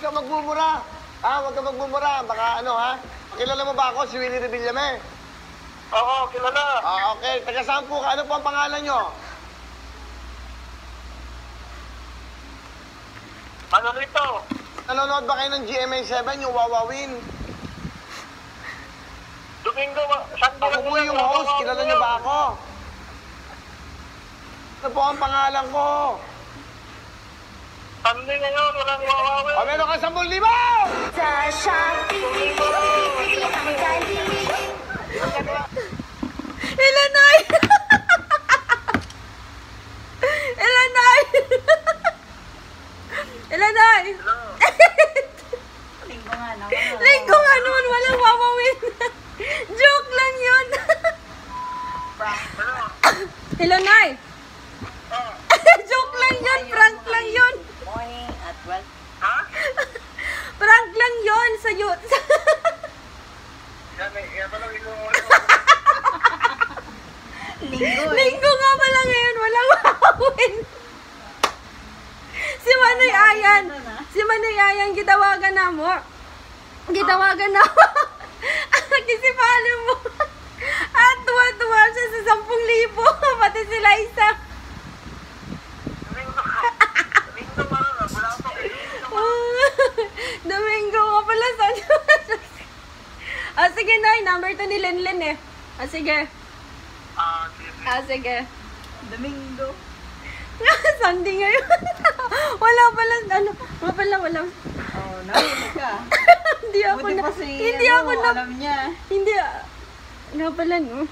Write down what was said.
huwag kang magmumura. Ha, huwag kang magmumura. Baka ano, ha? Kilala mo ba ako, si Willie Revillame? Oo, kilala. Ah, okay. Taga saan po ka? Ano po ang pangalan nyo? Ano rito? Nanonood ba kayo ng GMA7, yung Wawawin? Domingo, Sunday Ako po yung host. Kilala nyo ba ako? Ano po ang pangalan ko? Sunday ngayon, walang wawawi. O, meron ka 10,000 libo! Sa Shopee, ang galing. Ilanay! Ilanay! Ilanay! Linggo nga naman. Linggo nga naman, walang wawawin. Joke lang yun. Hello, Nay. Joke lang yun, prank lang yun. Morning at 12. Ha? Prank lang yun sa youth. Yan, eh, yan pala yung Linggo eh. Linggo nga pala ngayon, walang wawawin. Si Manoy Ayan. Si Manoy Ayan, gitawagan na mo. Gitawagan na mo. Kasi paano mo. At tuwa-tuwa siya sa 10,000. Pati si Liza. Domingo. Domingo, ano, wala pa kayo. Domingo ka pala sa Ah, sige, Nay. Number to ni Lenlen eh. Ah, sige. Ah, sige. Ah, sige. Domingo. Sunday ngayon. wala pala, ano, wala pala, wala. Oh, nahuli ka. hindi ako Buti na, si, hindi ano, ako na, alam niya. hindi, nga pala, no.